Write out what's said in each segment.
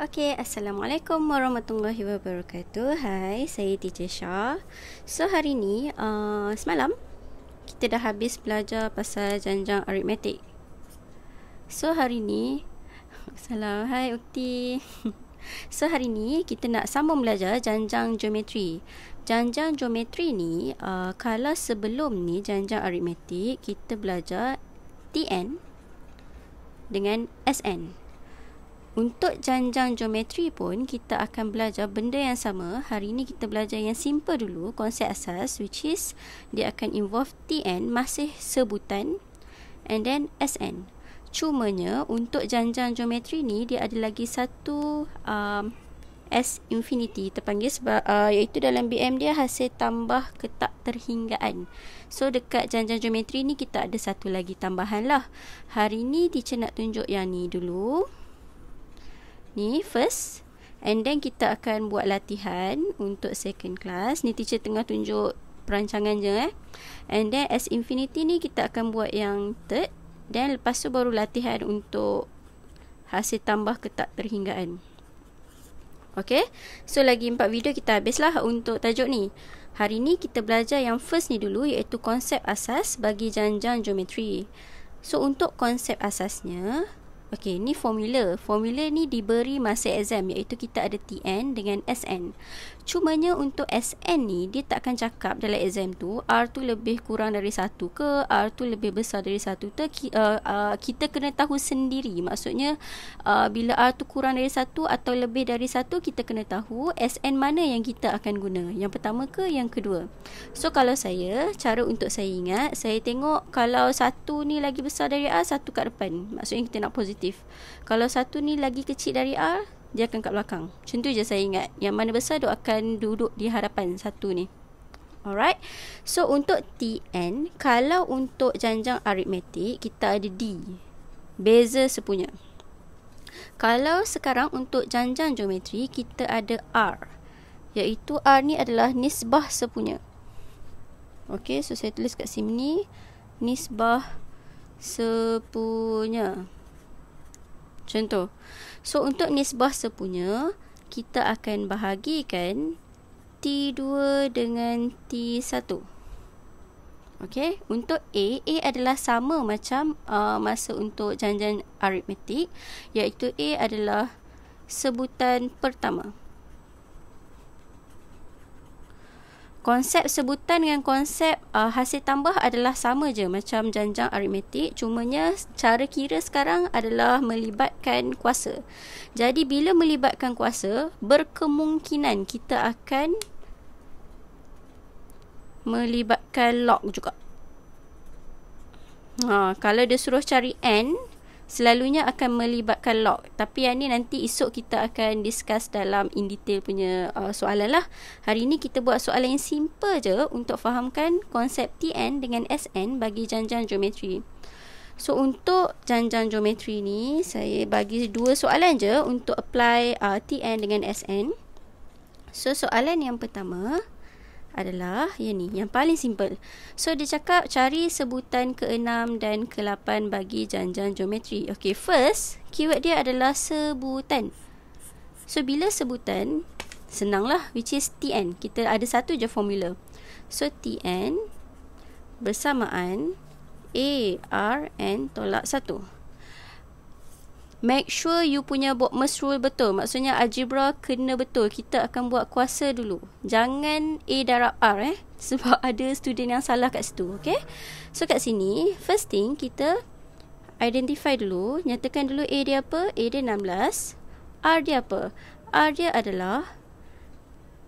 Okay, Assalamualaikum warahmatullahi wabarakatuh. Hai, saya Teacher Shah. So, hari ni, uh, semalam, kita dah habis belajar pasal janjang aritmetik. So, hari ni, salam, hai Ukti. So, hari ni, kita nak sambung belajar janjang geometri. Janjang geometri ni, uh, kalau sebelum ni, janjang aritmetik, kita belajar TN dengan SN. Untuk janjang geometri pun kita akan belajar benda yang sama. Hari ini kita belajar yang simple dulu, konsep asas which is dia akan involve TN masih sebutan and then SN. Cumanya untuk janjang geometri ni dia ada lagi satu um, S infinity terpanggil sebab uh, iaitu dalam BM dia hasil tambah ketak terhinggaan. So dekat janjang geometri ni kita ada satu lagi tambahan lah. Hari ni teacher nak tunjuk yang ni dulu ni first and then kita akan buat latihan untuk second class. Ni teacher tengah tunjuk perancangan je eh. And then as infinity ni kita akan buat yang third. Dan lepas tu baru latihan untuk hasil tambah ketak terhinggaan Okay, so lagi empat video kita habislah untuk tajuk ni. Hari ni kita belajar yang first ni dulu iaitu konsep asas bagi janjang geometri. So untuk konsep asasnya, Okey, ni formula. Formula ni diberi masa exam iaitu kita ada TN dengan SN. Cumanya untuk SN ni dia tak akan cakap dalam exam tu R tu lebih kurang dari satu ke R tu lebih besar dari satu tu uh, uh, kita kena tahu sendiri. Maksudnya uh, bila R tu kurang dari satu atau lebih dari satu kita kena tahu SN mana yang kita akan guna. Yang pertama ke yang kedua. So kalau saya cara untuk saya ingat saya tengok kalau satu ni lagi besar dari R satu kat depan. Maksudnya kita nak positif. Kalau satu ni lagi kecil dari R dia akan kat belakang. Macam tu je saya ingat. Yang mana besar tu akan duduk di hadapan satu ni. Alright. So untuk TN, kalau untuk janjang aritmetik, kita ada D. Beza sepunya. Kalau sekarang untuk janjang geometri, kita ada R. Iaitu R ni adalah nisbah sepunya. Okay, so saya tulis kat sini. Nisbah sepunya. Tu. So untuk nisbah sepunya kita akan bahagikan T2 dengan T1. Okey, untuk A, A adalah sama macam uh, masa untuk janjian aritmetik iaitu A adalah sebutan pertama. Konsep sebutan dengan konsep uh, hasil tambah adalah sama je macam janjang aritmetik. Cumanya cara kira sekarang adalah melibatkan kuasa. Jadi bila melibatkan kuasa, berkemungkinan kita akan melibatkan log juga. Ha, kalau dia suruh cari n, selalunya akan melibatkan log tapi yang ni nanti esok kita akan discuss dalam in detail punya uh, soalan lah. Hari ni kita buat soalan yang simple je untuk fahamkan konsep TN dengan SN bagi janjang geometri. So untuk janjang geometri ni saya bagi dua soalan je untuk apply uh, TN dengan SN so soalan yang pertama adalah yang ni yang paling simple. So dia cakap cari sebutan ke-6 dan ke-8 bagi janjang geometri. Okay, first keyword dia adalah sebutan. So bila sebutan senanglah which is TN. Kita ada satu je formula. So TN bersamaan A R N tolak 1 make sure you punya Bodmer's rule betul. Maksudnya algebra kena betul. Kita akan buat kuasa dulu. Jangan A darab R eh. Sebab ada student yang salah kat situ. Okay. So kat sini, first thing kita identify dulu. Nyatakan dulu A dia apa? A dia 16. R dia apa? R dia adalah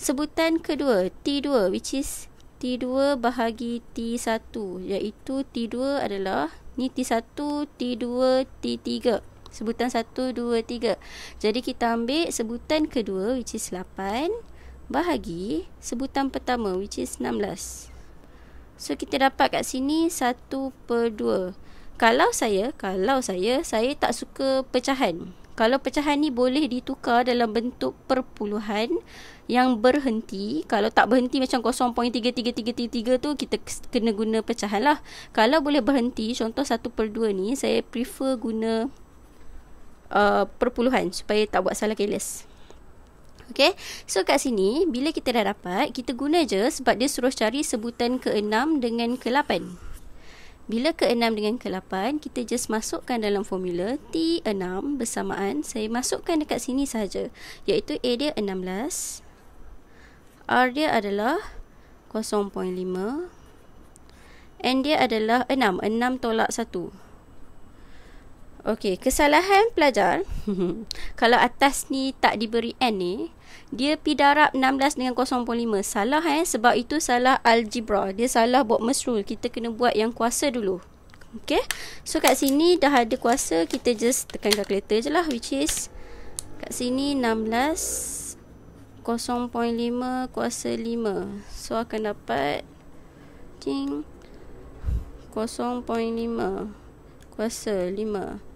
sebutan kedua. T2 which is T2 bahagi T1. Iaitu T2 adalah ni T1, T2, T3 sebutan 1, 2, 3. Jadi kita ambil sebutan kedua which is 8 bahagi sebutan pertama which is 16. So kita dapat kat sini 1 per 2. Kalau saya, kalau saya, saya tak suka pecahan. Kalau pecahan ni boleh ditukar dalam bentuk perpuluhan yang berhenti. Kalau tak berhenti macam 0.3333 tu kita kena guna pecahan lah. Kalau boleh berhenti, contoh 1 per 2 ni saya prefer guna uh, perpuluhan supaya tak buat salah keles. Okay, so kat sini bila kita dah dapat, kita guna je sebab dia suruh cari sebutan ke-6 dengan ke-8. Bila ke-6 dengan ke-8, kita just masukkan dalam formula T6 bersamaan, saya masukkan dekat sini saja, iaitu A dia 16, R dia adalah 0.5, N dia adalah 6, 6 tolak 1. Okey, kesalahan pelajar. kalau atas ni tak diberi N ni, dia pi darab 16 dengan 0.5. Salah eh sebab itu salah algebra. Dia salah buat mesrul. Kita kena buat yang kuasa dulu. Okey. So kat sini dah ada kuasa, kita just tekan kalkulator je lah which is kat sini 16 0.5 kuasa 5. So akan dapat ting 0.5 kuasa 5.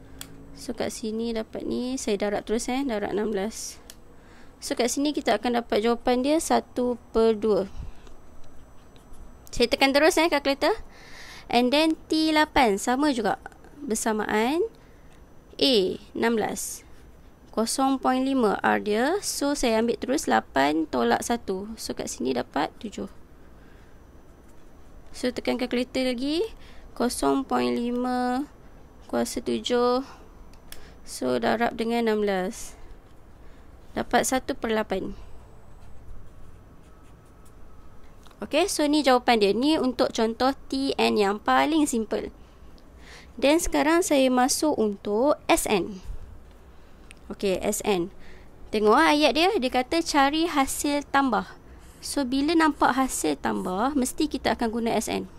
So kat sini dapat ni Saya darab terus eh Darab 16 So kat sini kita akan dapat jawapan dia 1 per 2 Saya tekan terus eh kalkulator And then T8 Sama juga. Bersamaan A 16 0.5 R dia. So saya ambil terus 8 tolak 1 So kat sini dapat 7 So tekan kalkulator lagi. 0.5 Kuasa 7 So darab dengan 16 Dapat 1 per 8 Okay so ni jawapan dia. Ni untuk contoh TN yang paling simple. Dan sekarang saya masuk untuk SN Okay SN Tengok ah, ayat dia. Dia kata cari hasil tambah. So bila nampak hasil tambah Mesti kita akan guna SN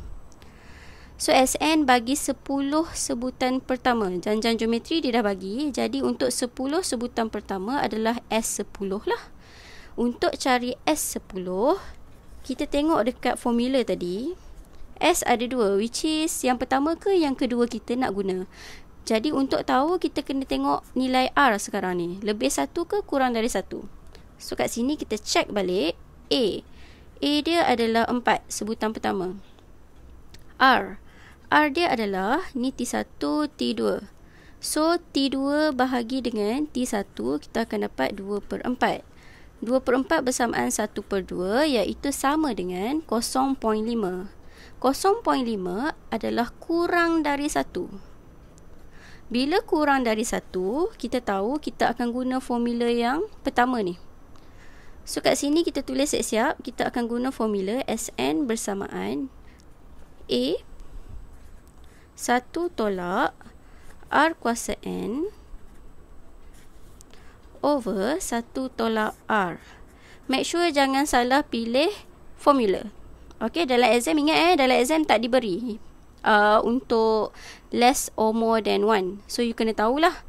So SN bagi 10 sebutan pertama. Janjian geometri dia dah bagi. Jadi untuk 10 sebutan pertama adalah S10 lah. Untuk cari S10, kita tengok dekat formula tadi. S ada dua which is yang pertama ke yang kedua kita nak guna. Jadi untuk tahu kita kena tengok nilai R sekarang ni. Lebih satu ke kurang dari satu. So kat sini kita check balik A. A dia adalah 4 sebutan pertama. R. R dia adalah ni T1, T2. So, T2 bahagi dengan T1, kita akan dapat 2 per 4. 2 per 4 bersamaan 1 per 2, iaitu sama dengan 0.5. 0.5 adalah kurang dari 1. Bila kurang dari 1, kita tahu kita akan guna formula yang pertama ni. So, kat sini kita tulis siap-siap, kita akan guna formula Sn bersamaan A 1 tolak R kuasa N over 1 tolak R. Make sure jangan salah pilih formula. Okay, dalam exam ingat eh, dalam exam tak diberi uh, untuk less or more than 1. So, you kena tahulah.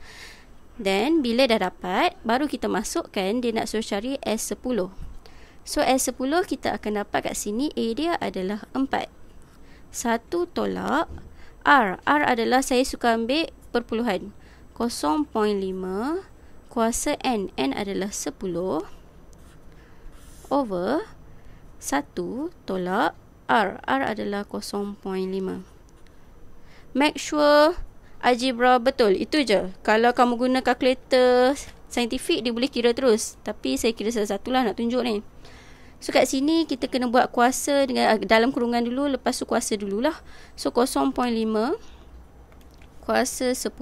Then, bila dah dapat, baru kita masukkan dia nak suruh cari S10. So, S10 kita akan dapat kat sini, A dia adalah 4. 1 tolak R. R adalah saya suka ambil perpuluhan. 0.5 kuasa N. N adalah 10 over 1 tolak R. R adalah 0.5. Make sure algebra betul. Itu je. Kalau kamu guna kalkulator saintifik, dia boleh kira terus. Tapi saya kira satu-satu lah nak tunjuk ni. So kat sini kita kena buat kuasa dengan dalam kurungan dulu lepas tu kuasa dululah. So 0.5 kuasa 10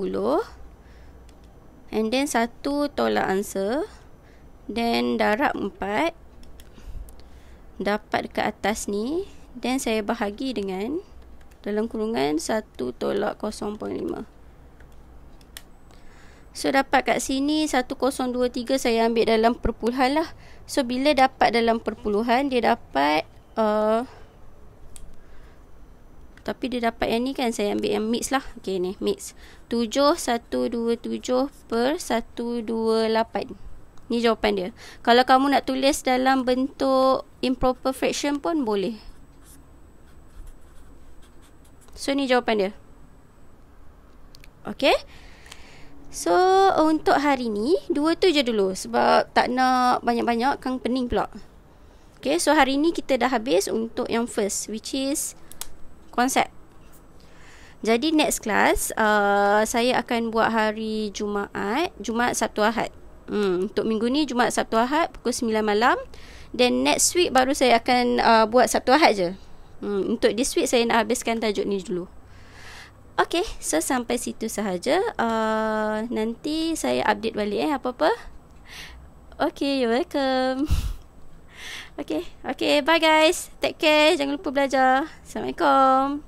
and then 1 tolak answer then darab 4 dapat dekat atas ni then saya bahagi dengan dalam kurungan 1 tolak 0.5 So dapat kat sini 1023 saya ambil dalam perpuluhan lah. So bila dapat dalam perpuluhan dia dapat uh, tapi dia dapat yang ni kan saya ambil yang mix lah. Okay ni mix. 7127 per 128. Ni jawapan dia. Kalau kamu nak tulis dalam bentuk improper fraction pun boleh. So ni jawapan dia. Okay. So untuk hari ni Dua tu je dulu Sebab tak nak banyak-banyak Kan pening pula Okay so hari ni kita dah habis Untuk yang first Which is Konsep Jadi next class uh, saya akan buat hari Jumaat, Jumaat Sabtu Ahad. Hmm, untuk minggu ni Jumaat Sabtu Ahad pukul 9 malam. Then next week baru saya akan uh, buat Sabtu Ahad je. Hmm, untuk this week saya nak habiskan tajuk ni dulu. Okay, so sampai situ sahaja. Uh, nanti saya update balik eh apa-apa. Okay, you're welcome. Okay, okay, bye guys. Take care. Jangan lupa belajar. Assalamualaikum.